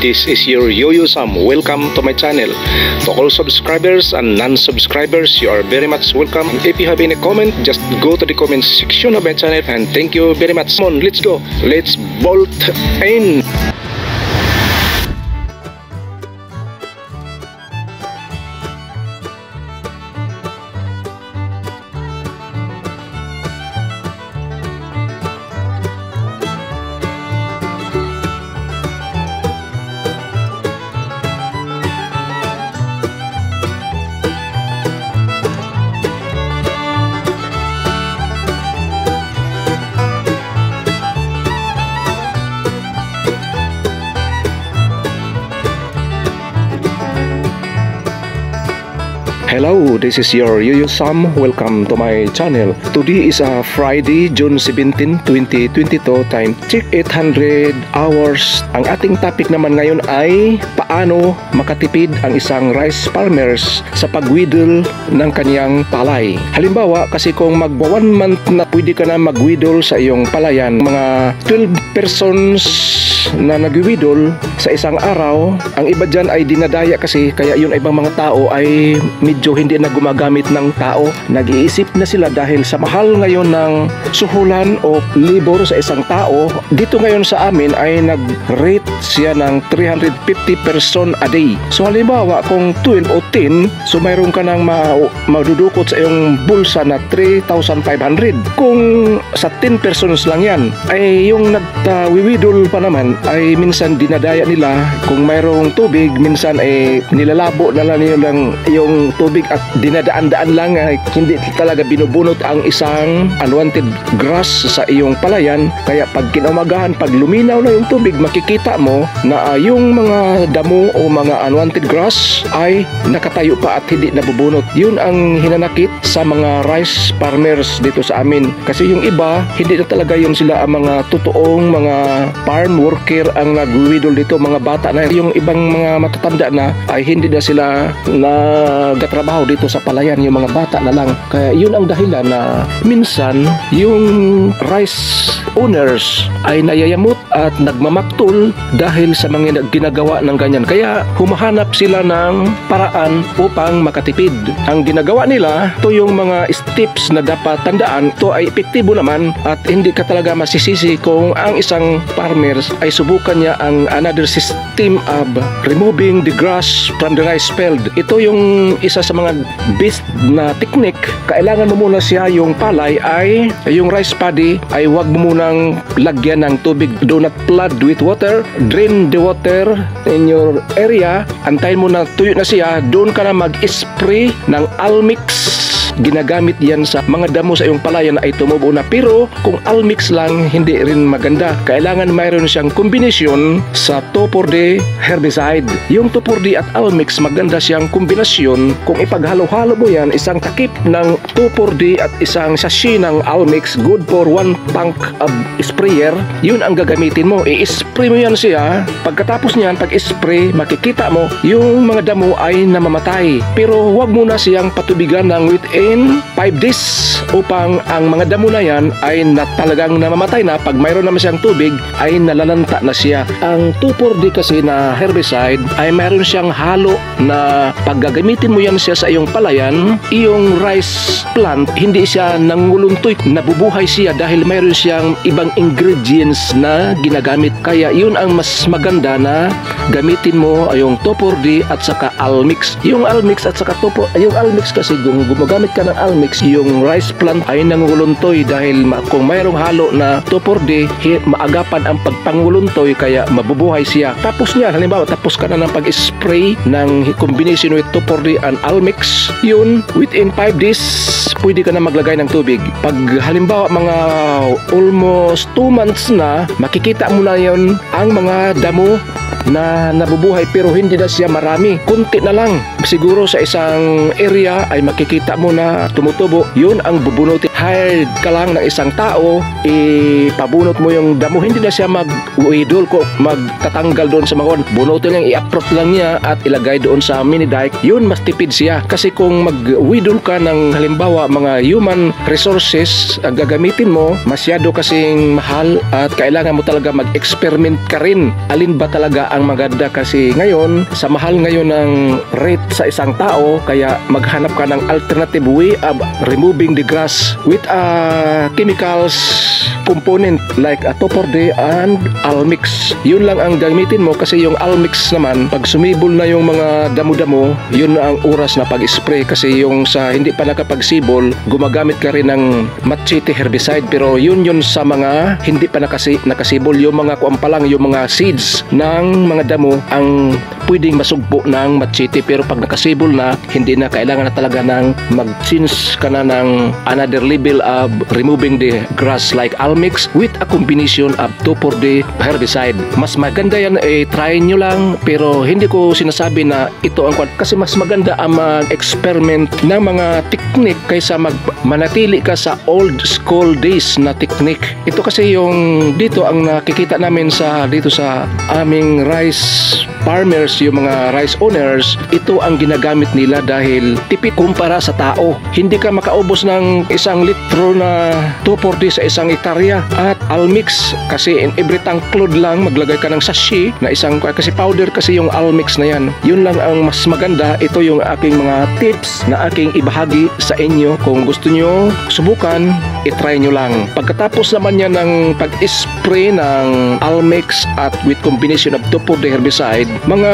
This is your Yoyo Sam. Welcome to my channel. To all subscribers and non-subscribers, you are very much welcome. If you have any comment, just go to the comment section of my channel and thank you very much. Come on, let's go. Let's bolt in. Hello, this is your Yoyo Sam. Welcome to my channel. Today is a Friday, June 17, 2022. Time check 800 hours. Ang ating topic naman ngayon ay paano makatipid ang isang rice farmers sa pagwidol ng kanyang palay. Halimbawa, kasi kung magwa one month na pwede ka na magwidol sa iyong palayan, mga 12 persons na nagwiwidol sa isang araw, ang iba dyan ay dinadaya kasi kaya yun ibang mga tao ay medyo hindi na gumagamit ng tao. Nag-iisip na sila dahil sa mahal ngayon ng suhulan o libor sa isang tao. Dito ngayon sa amin ay nag-rate siya ng 350 person a day. So halimbawa kung 12 o 10, so mayroon ka nang ma madudukot sa iyong bulsa na 3,500. Kung sa 10 persons lang yan, ay yung nagtawiwidol pa naman ay minsan dinadaya nila kung mayroong tubig minsan ay nilalabo na lang nila ng yung tubig at dinadaan-daan lang ay hindi talaga binubunot ang isang unwanted grass sa iyong palayan. Kaya pag kinaumagahan pag luminaw na yung tubig makikita mo na uh, yung mga damo o mga unwanted grass ay nakatayo pa at hindi nabubunot. Yun ang hinanakit sa mga rice farmers dito sa amin. Kasi yung iba hindi na talaga yun sila ang mga totoong mga farm work worker ang nagwidol dito mga bata na. Yung ibang mga matatanda na ay hindi na sila nagatrabaho dito sa palayan yung mga bata na lang. Kaya yun ang dahilan na minsan yung rice owners ay nayayamot at nagmamaktol dahil sa mga ginagawa ng ganyan. Kaya humahanap sila ng paraan upang makatipid. Ang ginagawa nila to yung mga steps na dapat tandaan to ay epektibo naman at hindi ka talaga masisisi kung ang isang farmers ay subukan niya ang another system of removing the grass from the rice field. Ito yung isa sa mga best na technique. Kailangan mo muna siya yung palay ay yung rice paddy ay wag mo munang lagyan ng tubig. Do not flood with water. Drain the water in your area. Antayin mo na tuyo na siya. Doon ka na mag-spray ng Almix ginagamit yan sa mga damo sa iyong palayan ay tumubo na. Pero kung almix lang hindi rin maganda. Kailangan mayroon siyang kombinasyon sa 2,4-D herbicide. Yung 2,4-D at almix maganda siyang kombinasyon. Kung ipaghalo-halo mo yan isang takip ng 2,4-D at isang sachet ng almix good for one tank of sprayer yun ang gagamitin mo. I-spray mo yan siya. Pagkatapos niyan pag-spray makikita mo yung mga damo ay namamatay. Pero huwag mo na siyang patubigan ng within in 5 days upang ang mga damo na yan ay na talagang namamatay na pag mayroon naman siyang tubig ay nalalanta na siya. Ang 2,4-D kasi na herbicide ay mayroon siyang halo na pag gagamitin mo yan siya sa iyong palayan, iyong rice plant hindi siya nanguluntoy, nabubuhay siya dahil mayroon siyang ibang ingredients na ginagamit. Kaya yun ang mas maganda na gamitin mo yung 2,4-D at saka Almix. Yung Almix at saka 2 yung Almix kasi kung gumagamit ka ng Almix, yung rice plant ay nanguluntoy dahil kung mayroong halo na 2,4-D, maagapan ang pagpanguluntoy kaya mabubuhay siya. Tapos niya, halimbawa, tapos ka na ng pag-spray ng combination with 2,4-D and Almix, yun, within 5 days, pwede ka na maglagay ng tubig. Pag halimbawa mga almost 2 months na, makikita mo na yon ang mga damo na nabubuhay pero hindi na siya marami. Kunti na lang. Siguro sa isang area ay makikita mo na tumutubo. Yun ang bubunutin. Hired ka lang ng isang tao, ipabunot mo yung damo. Hindi na siya mag-uidol ko, magtatanggal doon sa mga Bunutin lang, i-uproot lang niya at ilagay doon sa mini dike. Yun, mas tipid siya. Kasi kung mag-widol ka ng halimbawa mga human resources ang gagamitin mo, masyado kasing mahal at kailangan mo talaga mag-experiment ka rin. Alin ba talaga ang maganda kasi ngayon sa mahal ngayon ng rate sa isang tao kaya maghanap ka ng alternative way of removing the grass with a chemicals component like a toporde and almix. Yun lang ang gamitin mo kasi yung almix naman pag sumibol na yung mga damo-damo, yun na ang oras na pag-spray kasi yung sa hindi pa nakapagsibol, gumagamit ka rin ng machete herbicide pero yun yun sa mga hindi pa nakasi, nakasibol yung mga kuwan pa lang yung mga seeds ng mga damo ang pwedeng masugpo ng machete pero pag nakasibol na hindi na kailangan na talaga ng mag-change ka na ng another level of removing the grass like almix with a combination of 2,4-D herbicide. Mas maganda yan eh try nyo lang pero hindi ko sinasabi na ito ang kwan kasi mas maganda ang mag-experiment ng mga technique kaysa mag manatili ka sa old school days na technique. Ito kasi yung dito ang nakikita namin sa dito sa aming rice farmers, yung mga rice owners, ito ang ginagamit nila dahil tipid kumpara sa tao. Hindi ka makaubos ng isang litro na 240 sa isang hektarya at almix kasi in every tanklod lang maglagay ka ng sashi na isang kasi powder kasi yung almix na yan. Yun lang ang mas maganda. Ito yung aking mga tips na aking ibahagi sa inyo. Kung gusto nyo subukan, itry nyo lang. Pagkatapos naman yan ng pag-spray ng almix at with combination of 240 herbicide, mga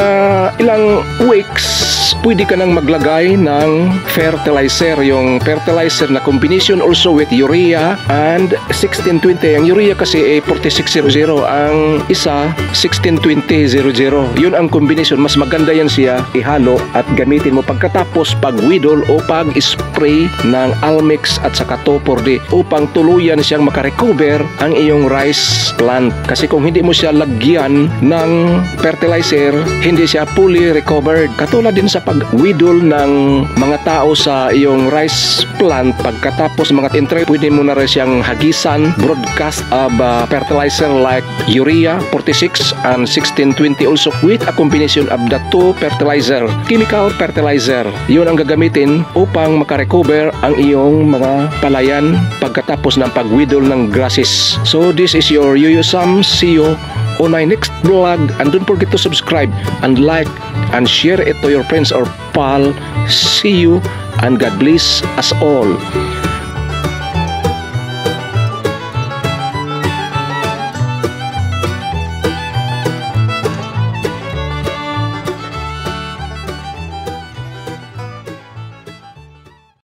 ilang weeks pwede ka nang maglagay ng fertilizer. Yung fertilizer na combination also with urea and 1620 ang urea kasi ay 4600 ang isa 162000 yun ang combination. Mas maganda yan siya. Ihalo at gamitin mo pagkatapos pag widol o pag spray ng almix at saka toporde upang tuluyan siyang makarecover ang iyong rice plant. Kasi kung hindi mo siya lagyan ng fertilizer hindi siya fully recovered. Katulad din sa pag-widol ng mga tao sa iyong rice plant pagkatapos mga entry pwede mo na rin siyang hagisan broadcast of uh, fertilizer like urea 46 and 1620 also with a combination of the two fertilizer chemical fertilizer. Yun ang gagamitin upang makarecover ang iyong mga palayan pagkatapos ng pag-widol ng grasses. So this is your Yuyu Sam. See you on my next vlog. And don't forget to subscribe and like and share it to your friends or pal. See you and God bless us all